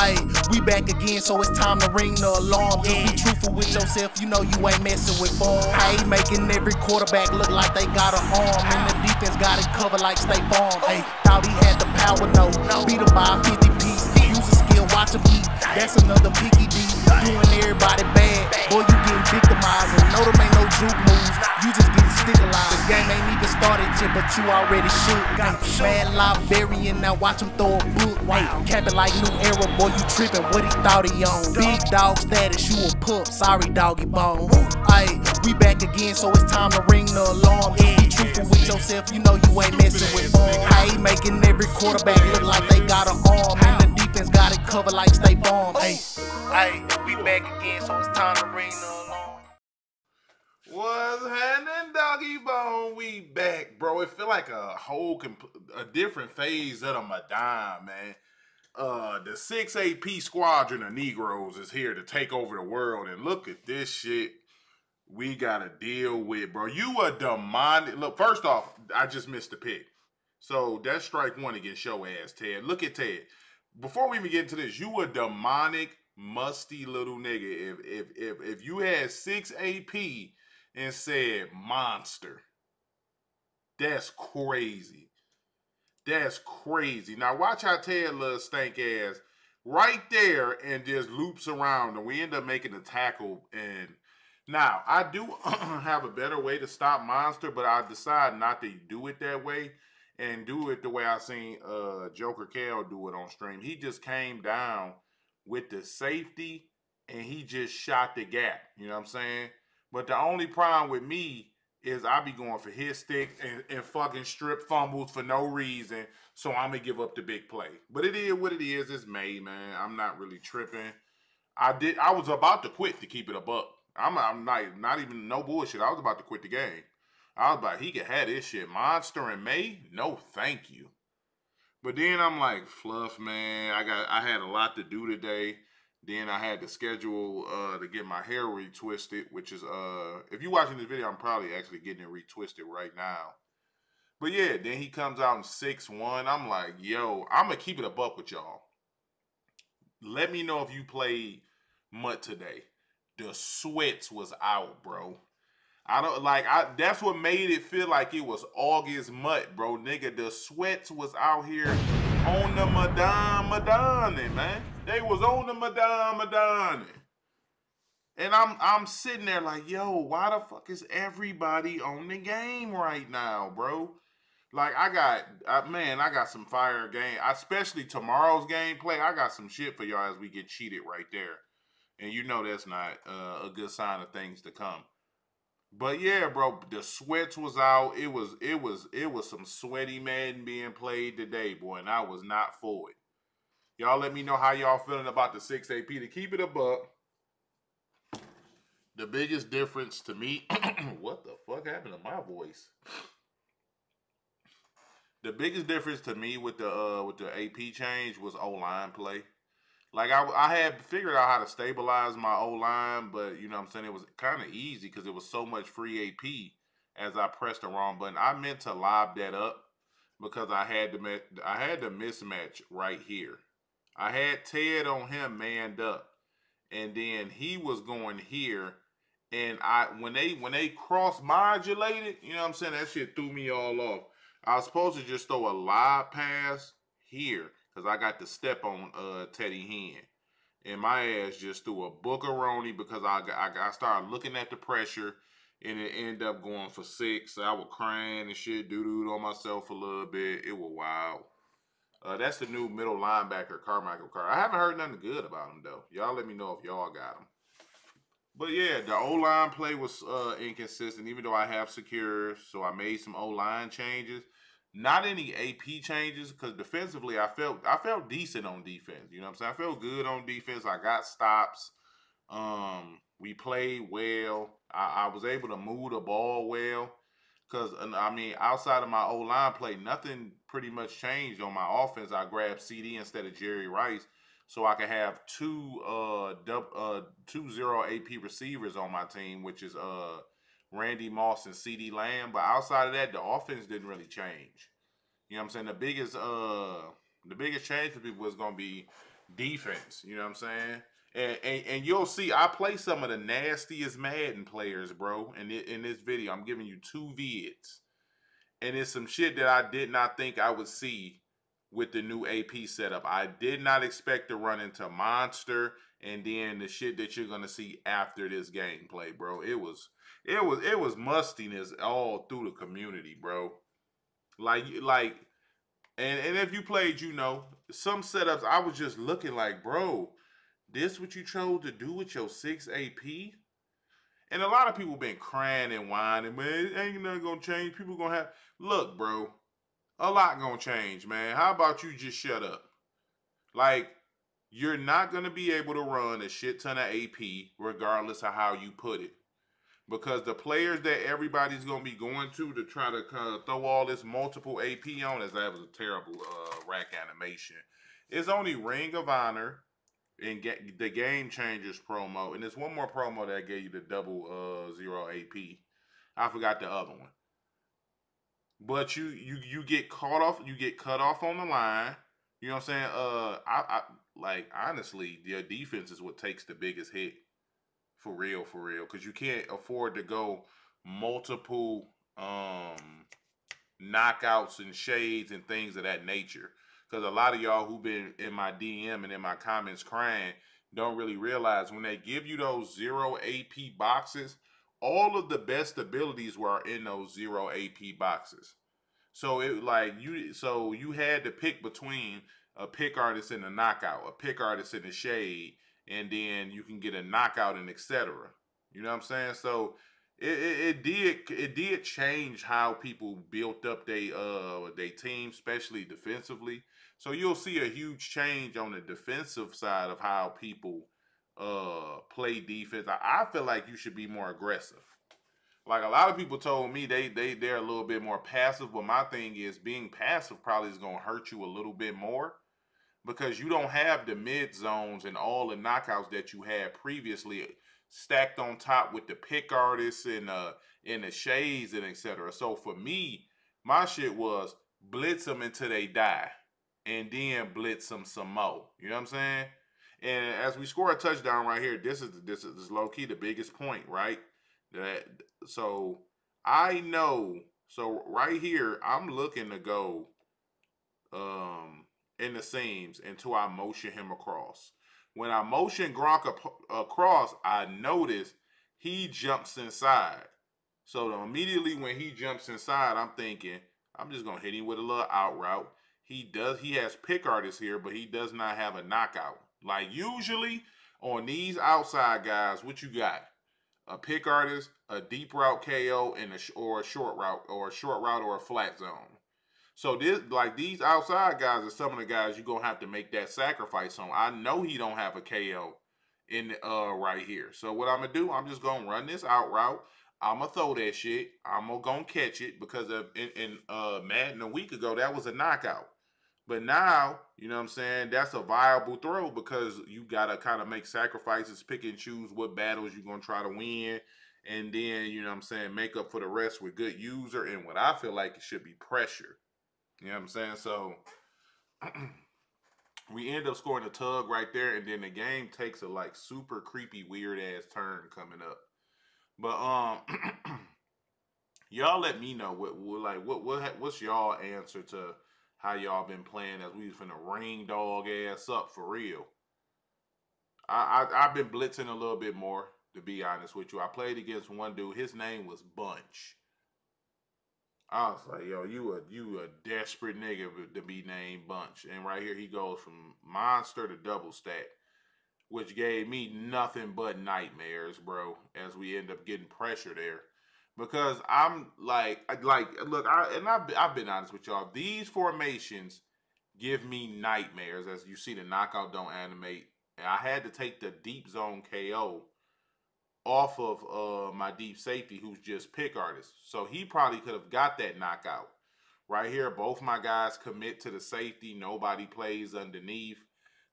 Ayy, we back again, so it's time to ring the alarm. Just be truthful with yourself, you know you ain't messing with form. Hey, making every quarterback look like they got an arm. And the defense got it covered like State Farm. Hey, thought he had the power, no. Beat him by 50 piece. Use a skill, watch him eat. That's another picky D. Doing everybody bad. Boy, you getting victimized. And know them ain't no juke moves. You just getting stigmatized. The game ain't even started yet, but you already shoot. shook. Mad Liberian, now watch him throw a book. Hey, capping like new era, boy, you tripping. What he thought he on? Big dog status, you a pup. Sorry, doggy bone. Ayy, we back again, so it's time to ring the alarm. Just be truthful with yourself, you know you ain't messing with form. Ayy, making every quarterback look like they got an arm. And the defense got it covered like State Farm. Ayy, ayy, we back again, so it's time to ring the alarm. What's happening, doggy bone? We back, bro. It feel like a whole comp- a different phase of the Madame, man. Uh, the six AP squadron of Negroes is here to take over the world, and look at this shit we gotta deal with, bro. You a demonic. Look, first off, I just missed the pick, so that's strike one against your ass, Ted. Look at Ted. Before we even get into this, you a demonic, musty little nigga. If if if if you had six AP and said monster. That's crazy. That's crazy. Now watch how Ted loves stank ass right there and just loops around and we end up making a tackle and now I do have a better way to stop monster, but I decide not to do it that way and do it the way I seen uh Joker Cal do it on stream. He just came down with the safety and he just shot the gap. You know what I'm saying? But the only problem with me is I be going for his stick and, and fucking strip fumbles for no reason. So I'm gonna give up the big play. But it is what it is. It's May, man. I'm not really tripping. I did. I was about to quit to keep it a buck. I'm, I'm not not even no bullshit. I was about to quit the game. I was about he could have this shit. Monster in May? No, thank you. But then I'm like, fluff, man. I got I had a lot to do today. Then I had to schedule uh, to get my hair retwisted, which is uh if you're watching this video, I'm probably actually getting it retwisted right now. But yeah, then he comes out in six one. I'm like, yo, I'm gonna keep it a buck with y'all. Let me know if you played MUT today. The sweats was out, bro. I don't like I that's what made it feel like it was August MUT, bro. Nigga, the sweats was out here on the Madonna, man. They was on the Madame Madonna. And I'm I'm sitting there like, yo, why the fuck is everybody on the game right now, bro? Like I got, I, man, I got some fire game, especially tomorrow's gameplay. I got some shit for y'all as we get cheated right there, and you know that's not uh, a good sign of things to come. But yeah, bro, the sweats was out. It was, it was, it was some sweaty Madden being played today, boy, and I was not for it. Y'all let me know how y'all feeling about the 6 AP to keep it a buck. The biggest difference to me, what the fuck happened to my voice? The biggest difference to me with the uh with the AP change was O line play. Like I, I had figured out how to stabilize my O line, but you know what I'm saying it was kind of easy because it was so much free AP as I pressed the wrong button. I meant to lob that up because I had to I had the mismatch right here. I had Ted on him manned up, and then he was going here, and I when they when they cross modulated, you know what I'm saying that shit threw me all off. I was supposed to just throw a live pass here because I got to step on uh, Teddy Hen. And my ass just threw a bookeroni because I, I, I started looking at the pressure and it ended up going for six. I was crying and shit, doo doo on myself a little bit. It was wild. Uh, that's the new middle linebacker, Carmichael Carr. I haven't heard nothing good about him though. Y'all let me know if y'all got him. But yeah, the O line play was uh, inconsistent, even though I have secure. So I made some O line changes. Not any AP changes because defensively I felt I felt decent on defense. You know what I'm saying? I felt good on defense. I got stops. Um, we played well. I, I was able to move the ball well. Cause I mean, outside of my O line play, nothing pretty much changed on my offense. I grabbed CeeDee instead of Jerry Rice so I could have two uh, uh two zero AP receivers on my team, which is uh Randy Moss and CeeDee Lamb. But outside of that, the offense didn't really change. You know what I'm saying? The biggest uh the biggest change for people was gonna be defense. You know what I'm saying? And, and, and you'll see I play some of the nastiest Madden players, bro. In in this video, I'm giving you two vids, and it's some shit that I did not think I would see with the new AP setup. I did not expect to run into Monster and then the shit that you're gonna see after this gameplay, bro. It was it was it was mustiness all through the community, bro. Like like and and if you played, you know, some setups I was just looking like, bro, this what you chose to do with your 6 AP? And a lot of people been crying and whining, man, ain't nothing gonna change. People gonna have look, bro. A lot gonna change, man. How about you just shut up? Like, you're not gonna be able to run a shit ton of AP regardless of how you put it because the players that everybody's gonna be going to to try to kind of throw all this multiple AP on as that was a terrible uh, rack animation. It's only Ring of Honor and get the Game Changers promo, and there's one more promo that gave you the double uh, zero AP. I forgot the other one. But you you you get caught off, you get cut off on the line. You know what I'm saying? Uh, I, I like honestly, your defense is what takes the biggest hit for real, for real, because you can't afford to go multiple um knockouts and shades and things of that nature. Because a lot of y'all who've been in my DM and in my comments crying don't really realize when they give you those zero AP boxes, all of the best abilities were in those zero AP boxes. So it like you so you had to pick between a pick artist and a knockout, a pick artist in the shade, and then you can get a knockout and etc. You know what I'm saying? So it, it, it, did it did change how people built up they uh they team, especially defensively. So you'll see a huge change on the defensive side of how people uh play defense. I, I feel like you should be more aggressive. Like a lot of people told me they they they're a little bit more passive, but my thing is being passive probably is gonna hurt you a little bit more because you don't have the mid zones and all the knockouts that you had previously stacked on top with the pick artists and uh and the shades and etc. So for me, my shit was blitz them until they die, and then blitz them some more. You know what I'm saying? And as we score a touchdown right here, this is this is, this is low key the biggest point, right? That so I know. So right here, I'm looking to go um in the seams until I motion him across. When I motion Gronk across, I notice he jumps inside. So immediately when he jumps inside, I'm thinking, I'm just gonna hit him with a little out route. He does he has pick artists here, but he does not have a knockout. Like usually on these outside guys, what you got? A pick artist, a deep route KO, and a or a short route, or a short route, or a flat zone. So this, like these outside guys, are some of the guys you're gonna have to make that sacrifice on. I know he don't have a KO in uh right here. So what I'm gonna do, I'm just gonna run this out route. I'm gonna throw that shit. I'm gonna go catch it because of in, in uh Madden a week ago that was a knockout. But now, you know what I'm saying, that's a viable throw because you gotta kind of make sacrifices, pick and choose what battles you're gonna try to win, and then you know what I'm saying, make up for the rest with good user and what I feel like it should be pressure. You know what I'm saying? So we end up scoring a tug right there, and then the game takes a like super creepy, weird ass turn coming up. But um, y'all let me know what, what like what what what's y'all answer to how y'all been playing as we was finna ring dog ass up for real. I, I I've been blitzing a little bit more to be honest with you. I played against one dude. His name was Bunch. I was like, yo, you a you a desperate nigga to be named Bunch. And right here he goes from monster to double stack, which gave me nothing but nightmares, bro, as we end up getting pressure there. Because I'm like like look, I and I've I've been honest with y'all. These formations give me nightmares as you see the knockout don't animate. And I had to take the deep zone KO off of uh, my deep safety, who's just pick artist. So he probably could have got that knockout. Right here, both my guys commit to the safety. Nobody plays underneath.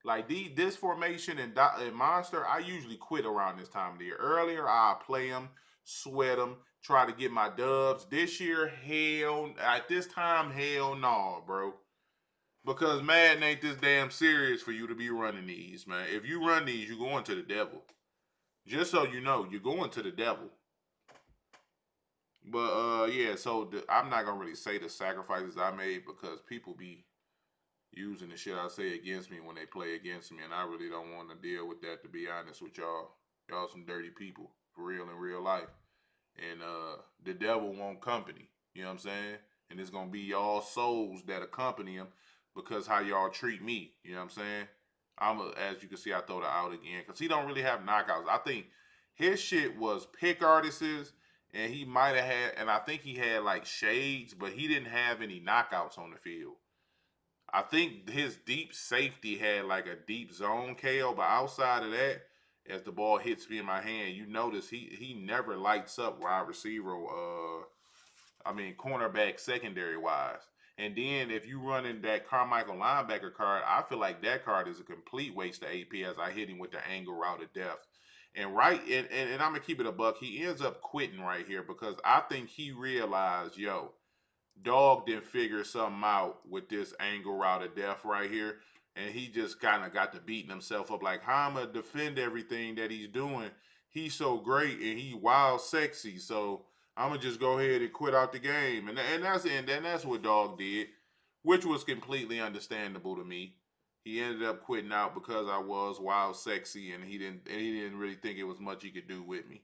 Like the, this formation and, and Monster, I usually quit around this time of the year. Earlier, I play them, sweat them, try to get my dubs. This year, hell, at this time, hell no, nah, bro. Because Madden ain't this damn serious for you to be running these, man. If you run these, you're going to the devil. Just so you know, you're going to the devil. But uh, yeah. So the, I'm not gonna really say the sacrifices I made because people be using the shit I say against me when they play against me, and I really don't want to deal with that. To be honest with y'all, y'all some dirty people for real in real life, and uh, the devil want company. You know what I'm saying? And it's gonna be y'all souls that accompany him because how y'all treat me. You know what I'm saying? I'm a, as you can see, I throw the out again because he don't really have knockouts. I think his shit was pick artists, and he might have had, and I think he had like shades, but he didn't have any knockouts on the field. I think his deep safety had like a deep zone KO, but outside of that, as the ball hits me in my hand, you notice he he never lights up wide receiver. Uh, I mean cornerback secondary wise. And then if you run in that Carmichael linebacker card, I feel like that card is a complete waste of AP as I hit him with the angle route of death. And right, and, and, and I'm gonna keep it a buck. He ends up quitting right here because I think he realized, yo, dog didn't figure something out with this angle route of death right here. And he just kind of got to beating himself up like, how am I defend everything that he's doing? He's so great and he wild sexy. So I'm gonna just go ahead and quit out the game, and and that's and, that's what Dog did, which was completely understandable to me. He ended up quitting out because I was wild sexy, and he didn't and he didn't really think it was much he could do with me.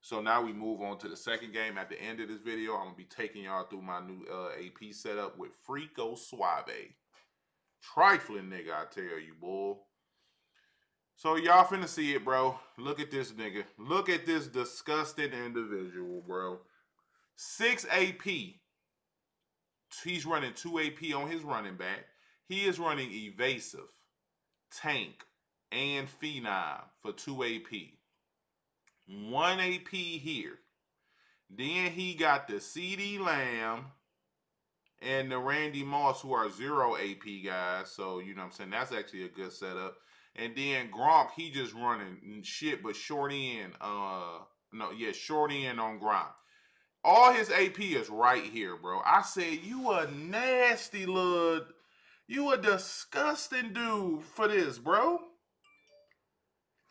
So now we move on to the second game. At the end of this video, I'm gonna be taking y'all through my new uh, AP setup with Frico Suave. Trifling nigga, I tell you, boy. So y'all finna see it, bro. Look at this nigga. Look at this disgusting individual, bro. 6 AP. He's running 2 AP on his running back. He is running evasive, tank, and phenom for 2 AP. 1 AP here. Then he got the CeeDee Lamb and the Randy Moss, who are 0 AP guys. So, you know what I'm saying? That's actually a good setup. And then Gronk, he just running shit, but short end. Uh, no, yeah, short end on Gronk. All his AP is right here, bro. I said, you a nasty little, you a disgusting dude for this, bro.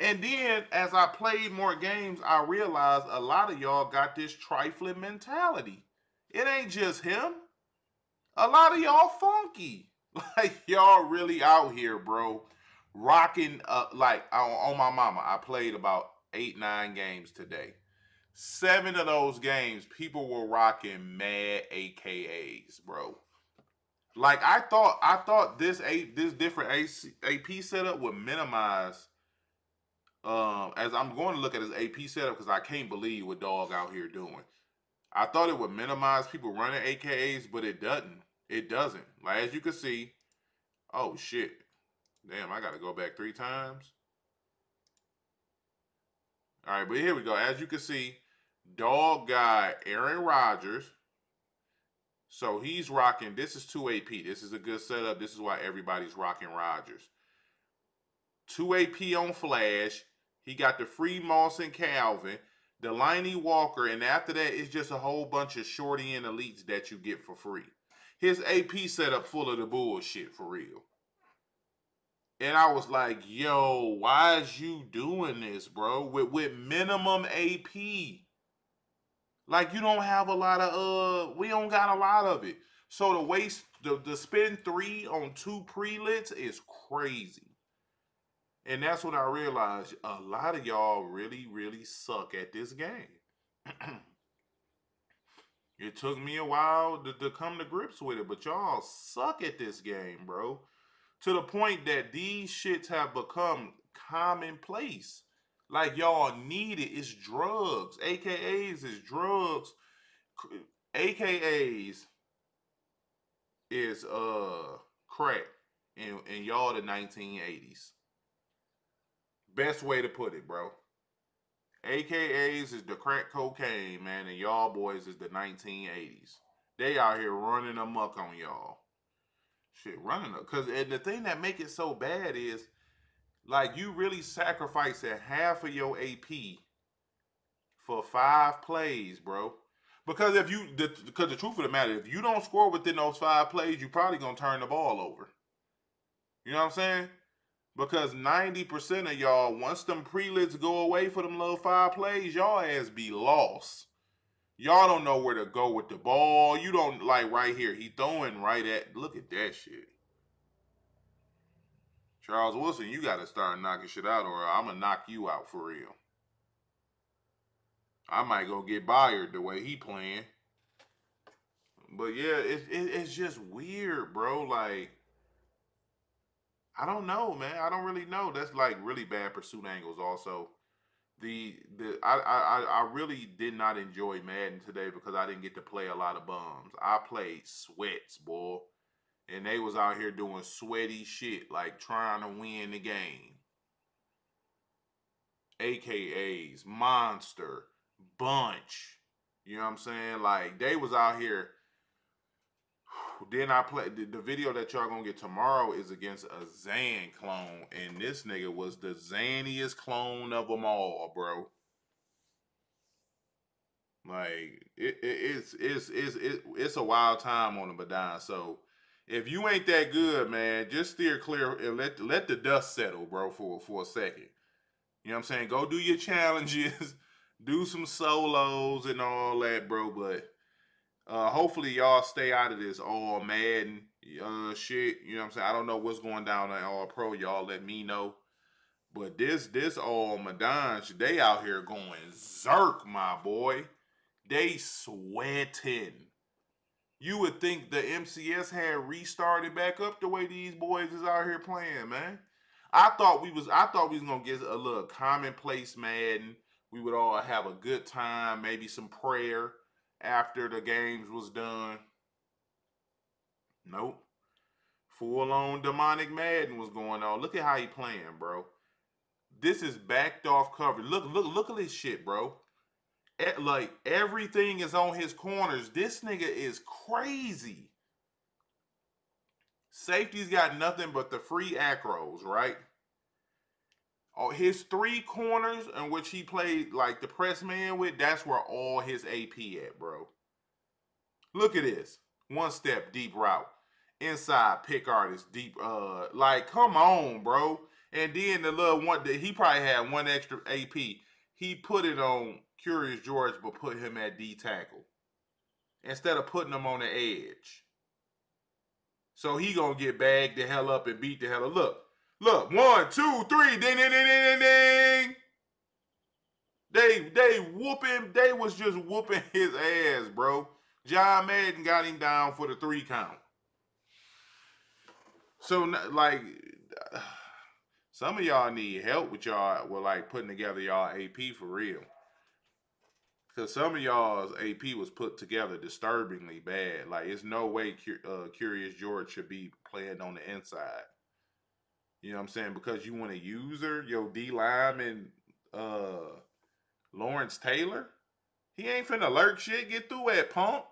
And then as I played more games, I realized a lot of y'all got this trifling mentality. It ain't just him. A lot of y'all funky. Like y'all really out here, bro. Rocking like on, on my mama. I played about eight, nine games today. Seven of those games, people were rocking mad AKAs, bro. Like I thought, I thought this a this different AP setup would minimize. Um, as I'm going to look at his AP setup because I can't believe what dog out here doing. I thought it would minimize people running AKAs, but it doesn't. It doesn't. Like as you can see, oh shit, damn, I got to go back three times. All right, but here we go. As you can see, Dog guy Aaron Rodgers. So he's rocking. This is 2 AP. This is a good setup. This is why everybody's rocking Rodgers. 2 AP on Flash. He got the free Moss and Calvin, Delanie Walker, and after that, it's just a whole bunch of shorty and elites that you get for free. His AP setup full of the bullshit for real. And I was like, yo, why is you doing this, bro? With with minimum AP. Like you don't have a lot of uh we don't got a lot of it. So the waste the, the spend three on two prelits is crazy. And that's when I realized a lot of y'all really, really suck at this game. it took me a while to, to come to grips with it, but y'all suck at this game, bro. To the point that these shits have become commonplace. Like y'all need it. It's drugs. AKAs is drugs. AKAs is uh crack. And, and y'all the 1980s. Best way to put it, bro. AKAs is the crack cocaine, man, and y'all boys is the 1980s. They out here running amok on y'all. Shit, running up. Cause and the thing that make it so bad is like you really sacrificing half of your AP for five plays, bro. Because if you, because the, the truth of the matter, if you don't score within those five plays, you're probably gonna turn the ball over. You know what I'm saying? Because 90% of y'all, once them prelits go away for them little five plays, y'all ass be lost. Y'all don't know where to go with the ball. You don't like right here. He throwing right at look at that shit. Charles Woodson, you gotta start knocking shit out, or I'm gonna knock you out for real. I might go get Byard the way he playing. But yeah, it, it, it's just weird, bro. Like, I don't know, man. I don't really know. That's like really bad pursuit angles. Also, the the I I I really did not enjoy Madden today because I didn't get to play a lot of bums. I played sweats, boy, and they was out here doing sweaty shit, like trying to win the game. AKAs, monster, bunch. You know what I'm saying? Like they was out here then I play the, the, video that y'all gonna get tomorrow is against a Zan clone, and this nigga was the zaniest clone of them all, bro. Like it, it, it's it's it's it, it's a wild time on the Madonna. So if you ain't that good, man, just steer clear and let let the dust settle, bro, for for a second. You know what I'm saying? Go do your challenges, do some solos and all that, bro. But uh, hopefully y'all stay out of this all Madden uh, shit. You know what I'm saying? I don't know what's going down in All Pro. Y'all let me know. But this this all Madon, they out here going zerk, my boy. They sweating. You would think the MCS had restarted back up the way these boys is out here playing, man. I thought we was I thought we was gonna get a little commonplace Madden. We would all have a good time, maybe some prayer after the games was done. Nope. Full on demonic Madden was going on. Look at how he playing, bro. This is backed off coverage. Look, look, look at this shit, bro. Like everything is on his corners. This nigga is crazy. Safety's got nothing but the free acros, right? Oh, his three corners in which he played like the press man with, that's where all his AP at, bro. Look at this. One step deep route. Inside pick artist deep uh like come on, bro. And then the little one that he probably had one extra AP. He put it on Curious George, but put him at D tackle. Instead of putting him on the edge. So he gonna get bagged the hell up and beat the hell up. Look, Look, one, two, three, ding, ding, ding, ding, ding. They they whooping, they was just whooping his ass, bro. John Madden got him down for the three count. So like some of y'all need help with y'all with like putting together y'all AP for real. Cause some of y'all's AP was put together disturbingly bad. Like it's no way uh, Curious George should be playing on the inside. You know what I'm saying? Because you want a user, your D lineman, uh, Lawrence Taylor, he ain't finna lurk shit. Get through at pump.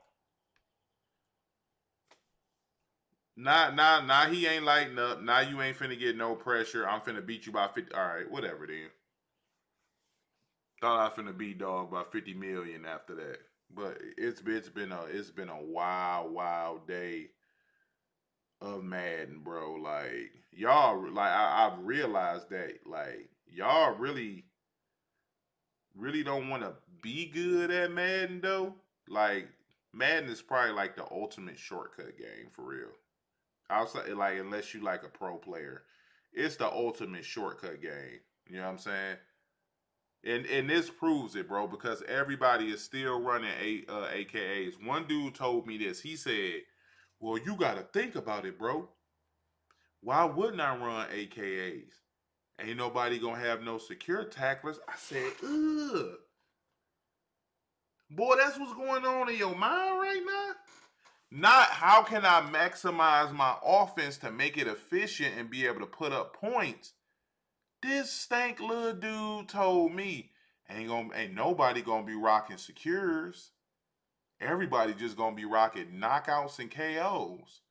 Nah, nah, nah. He ain't lighting up. Now you ain't finna get no pressure. I'm finna beat you by 50. All right, whatever then. Thought I was finna beat dog by 50 million after that. But it's it's been a it's been a wild, wild day of Madden, bro. Like y'all, like I, I've realized that, like y'all really, really don't want to be good at Madden though. Like Madden is probably like the ultimate shortcut game for real. Outside, like unless you like a pro player, it's the ultimate shortcut game. You know what I'm saying? And and this proves it, bro, because everybody is still running a uh, AKAs. One dude told me this. He said well, you got to think about it, bro. Why wouldn't I run AKAs? Ain't nobody gonna have no secure tacklers. I said, ugh. Boy, that's what's going on in your mind right now. Not how can I maximize my offense to make it efficient and be able to put up points. This stank little dude told me ain't gonna ain't nobody gonna be rocking secures everybody just gonna be rocking knockouts and KOs.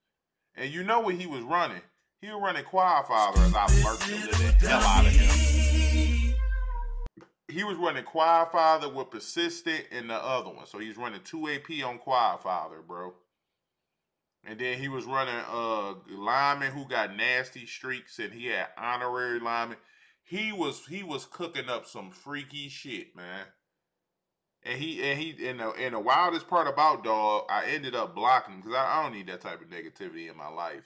And you know what he was running? He was running Quadfather as I murked the hell out of him. He was running Quadfather with persistent and the other one. So he's running 2 AP on Quadfather, bro. And then he was running uh lineman who got nasty streaks, and he had honorary lineman. He was he was cooking up some freaky shit, man. And he and he and the and the wildest part about dog, I ended up blocking him because I, I don't need that type of negativity in my life.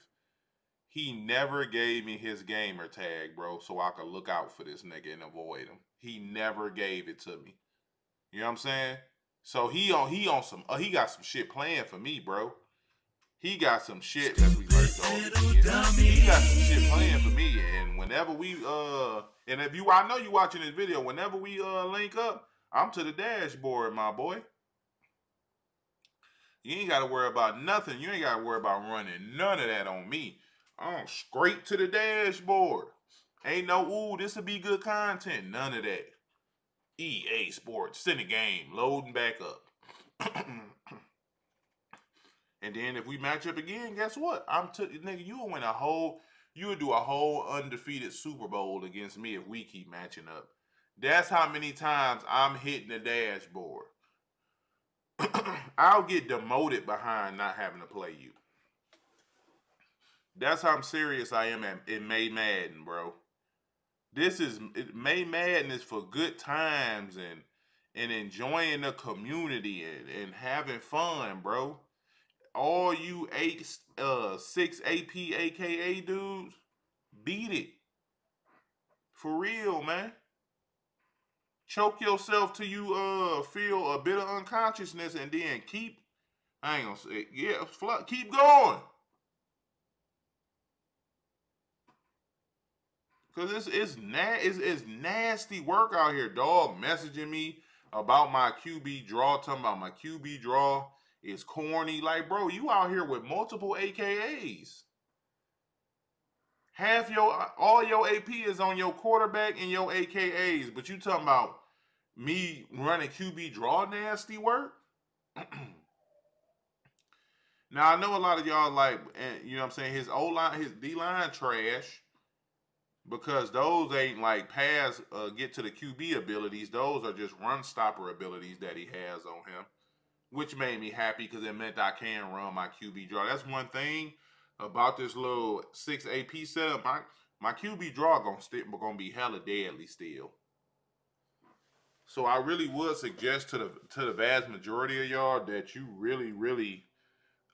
He never gave me his gamer tag, bro, so I could look out for this nigga and avoid him. He never gave it to me. You know what I'm saying? So he on he on some uh, he got some shit playing for me, bro. He got some shit that we like He got some shit playing for me, and whenever we uh, and if you I know you watching this video, whenever we uh link up, I'm to the dashboard, my boy. You ain't got to worry about nothing. You ain't got to worry about running none of that on me. I'm straight to the dashboard. Ain't no, ooh, this will be good content. None of that. EA Sports, send a game, loading back up. and then if we match up again, guess what? I'm to nigga, you will win a whole, you would do a whole undefeated Super Bowl against me if we keep matching up. That's how many times I'm hitting the dashboard. I'll get demoted behind not having to play you. That's how serious I am at, in May Madden, bro. This is May Madden is for good times and and enjoying the community and, and having fun, bro. All you eight uh six AP AKA dudes, beat it. For real, man. Choke yourself till you uh feel a bit of unconsciousness and then keep I ain't gonna say yeah, keep going. Cause it's it's na- it's, it's nasty work out here, dog. Messaging me about my QB draw, talking about my QB draw is corny. Like, bro, you out here with multiple AKAs. Half your all your AP is on your quarterback and your AKAs, but you talking about me running QB draw nasty work? now I know a lot of y'all like, and you know what I'm saying, his O line, his D line trash because those ain't like pass uh, get to the QB abilities. Those are just run stopper abilities that he has on him, which made me happy because it meant I can run my QB draw. That's one thing about this little six AP setup. My my QB draw gonna stick, but gonna be hella deadly still. So I really would suggest to the to the vast majority of y'all that you really really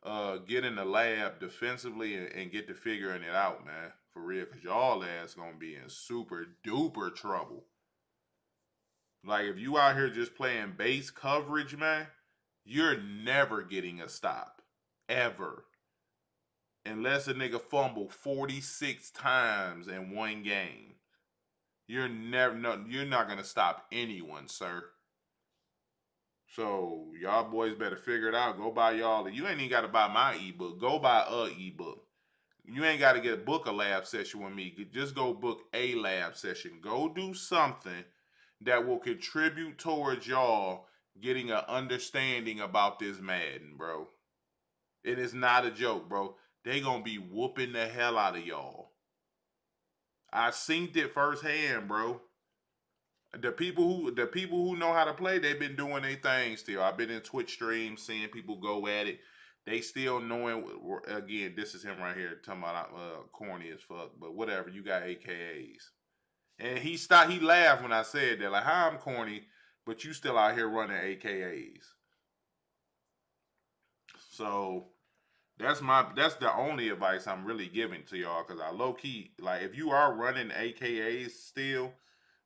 uh, get in the lab defensively and, and get to figuring it out, man for real, cause y'all ass gonna be in super duper trouble. Like if you out here just playing base coverage, man, you're never getting a stop. Ever. Unless a nigga fumble 46 times in one game. You're never no, you're not gonna stop anyone, sir. So y'all boys better figure it out. Go buy y'all. You ain't even gotta buy my ebook. Go buy a ebook. You ain't got to get book a lab session with me. Just go book a lab session. Go do something that will contribute towards y'all getting an understanding about this Madden, bro. It is not a joke, bro. They gonna be whooping the hell out of y'all. I synced it firsthand, bro. The people who the people who know how to play, they've been doing their thing still. I've been in Twitch streams, seeing people go at it. They still knowing again. This is him right here talking about uh, corny as fuck, but whatever. You got AKAs, and he stopped. He laughed when I said that. Like, how I'm corny, but you still out here running AKAs. So that's my that's the only advice I'm really giving to y'all because I low key like if you are running AKAs still,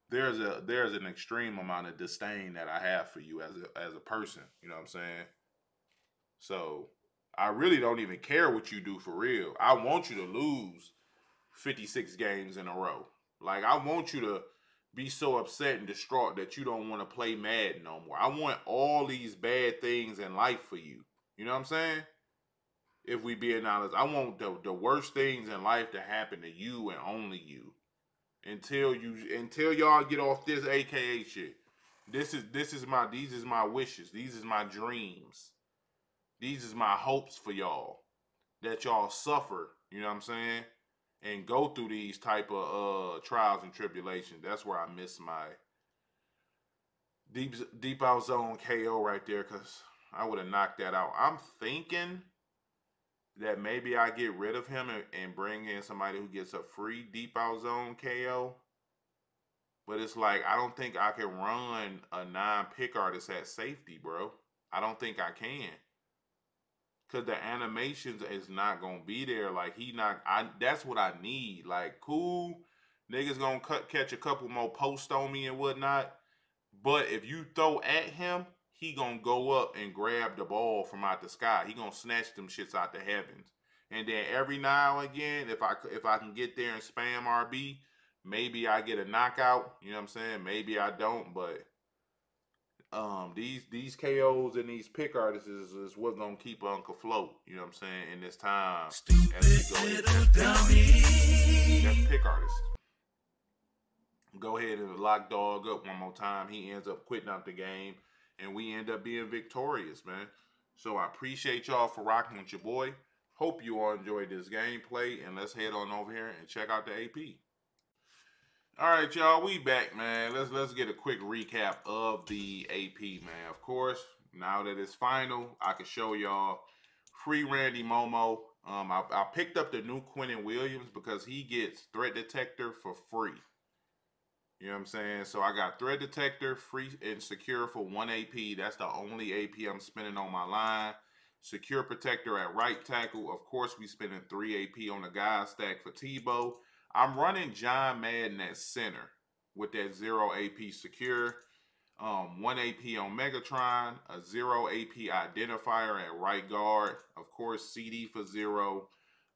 there's a there's an extreme amount of disdain that I have for you as a as a person. You know what I'm saying? So I really don't even care what you do for real. I want you to lose 56 games in a row. Like I want you to be so upset and distraught that you don't want to play Madden no more. I want all these bad things in life for you. You know what I'm saying? If we being honest, I want the, the worst things in life to happen to you and only you. Until you until y'all get off this AKA shit. This is this is my these is my wishes. These is my dreams. These is my hopes for y'all. That y'all suffer, you know what I'm saying? And go through these type of uh trials and tribulations. That's where I miss my deep deep out zone KO right there, cause I would have knocked that out. I'm thinking that maybe I get rid of him and, and bring in somebody who gets a free deep out zone KO. But it's like I don't think I can run a nine pick artist at safety, bro. I don't think I can. Cause the animations is not gonna be there. Like he not I that's what I need. Like cool, niggas gonna cut catch a couple more posts on me and whatnot. But if you throw at him, he gonna go up and grab the ball from out the sky. He gonna snatch them shits out the heavens. And then every now and again, if I if I can get there and spam RB, maybe I get a knockout. You know what I'm saying? Maybe I don't, but um these these KOs and these pick artists is, is what's gonna keep Uncle float. You know what I'm saying? In this time, Stupid as we go, that's, that's pick artist. Go ahead and lock dog up one more time. He ends up quitting out the game, and we end up being victorious, man. So I appreciate y'all for rocking with your boy. Hope you all enjoyed this gameplay, and let's head on over here and check out the AP. All right, y'all, we back, man. Let's let's get a quick recap of the AP, man. Of course, now that it's final, I can show y'all free Randy Momo. Um, I, I picked up the new Quentin Williams because he gets threat detector for free. You know what I'm saying? So I got threat detector, free and secure for one AP. That's the only AP I'm spending on my line. Secure protector at right tackle. Of course, we spending three AP on the guy stack for Tebow. I'm running John Madden at center with that zero AP secure, um, one AP on Megatron, a zero AP identifier at right guard, of course CeeDee for zero,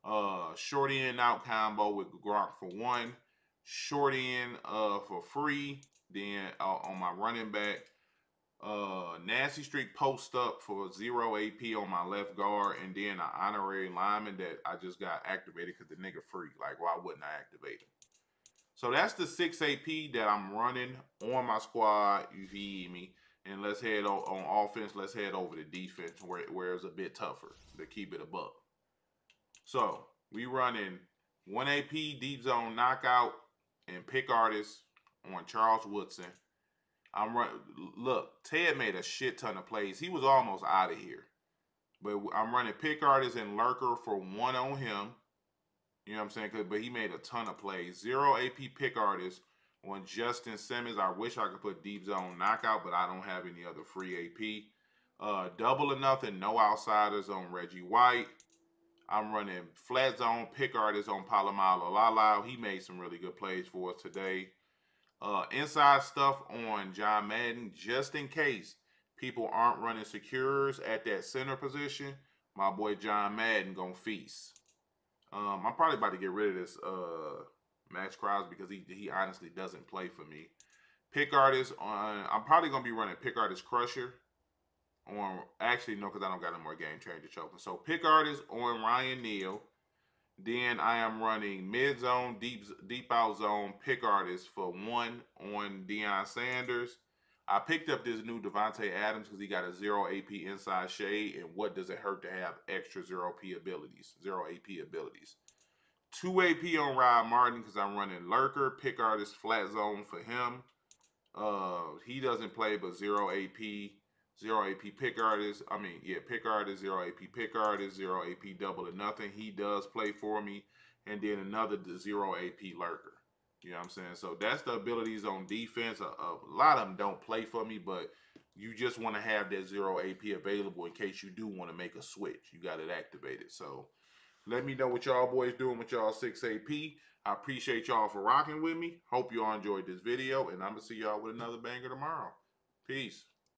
uh, short in out combo with Gronk for one, short in uh, for free. Then uh, on my running back, uh, Nasty Streak post up for zero AP on my left guard, and then an honorary lineman that I just got activated because the nigga free. Like, why wouldn't I activate him? So that's the six AP that I'm running on my squad. You feed me? And let's head on, on offense. Let's head over to defense where, where it's a bit tougher to keep it above. So we running one AP deep zone knockout and pick artist on Charles Woodson. I'm run. Look, Ted made a shit ton of plays. He was almost out of here. But I'm running pick artist and lurker for one on him. You know what I'm saying? But he made a ton of plays. Zero AP pick artist on Justin Simmons. I wish I could put deep zone knockout, but I don't have any other free AP. Uh, double or nothing, no outsiders on Reggie White. I'm running flat zone pick artist on Polamalu Lalau. He made some really good plays for us today uh, inside stuff on John Madden just in case people aren't running secures at that center position. My boy John Madden gonna feast. Um, I'm probably about to get rid of this uh, Maxx Crosby because he he honestly doesn't play for me. Pick artist on. I'm probably gonna be running pick artist Crusher. On actually no, because I don't got no more game changer choking. So pick artist on Ryan Neal. Then I am running mid zone, deep deep out zone, pick artist for one on Deion Sanders. I picked up this new Davante Adams because he got a zero AP inside shade, and what does it hurt to have extra zero P abilities, zero AP abilities? Two AP on Rod Martin because I'm running lurker, pick artist, flat zone for him. Uh, he doesn't play but zero AP zero AP pick artist. I mean, yeah, pick artist, zero AP pick artist, zero AP double or nothing. He does play for me. And then another zero AP lurker. You know what I'm saying? So that's the abilities on defense. A, a lot of them don't play for me, but you just want to have that zero AP available in case you do want to make a switch. You got it activated. So let me know what y'all boys doing with y'all 6 AP. I appreciate y'all for rocking with me. Hope y'all enjoyed this video, and I'm going to see y'all with another banger tomorrow. Peace.